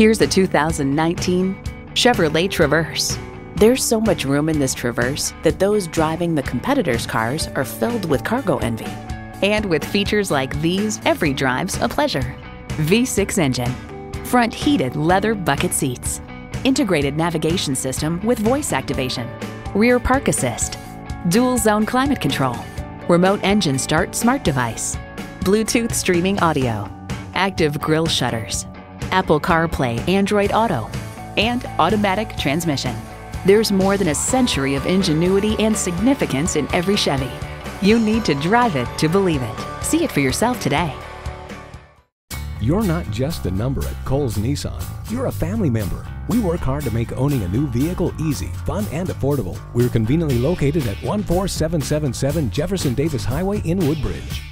Here's a 2019 Chevrolet Traverse. There's so much room in this Traverse that those driving the competitors' cars are filled with cargo envy. And with features like these, every drive's a pleasure. V6 engine, front heated leather bucket seats, integrated navigation system with voice activation, rear park assist, dual zone climate control, remote engine start smart device, Bluetooth streaming audio, active grille shutters, Apple CarPlay Android Auto, and automatic transmission. There's more than a century of ingenuity and significance in every Chevy. You need to drive it to believe it. See it for yourself today. You're not just a number at Cowles Nissan. You're a family member. We work hard to make owning a new vehicle easy, fun, and affordable. We're conveniently located at 14777 Jefferson Davis Highway in Woodbridge.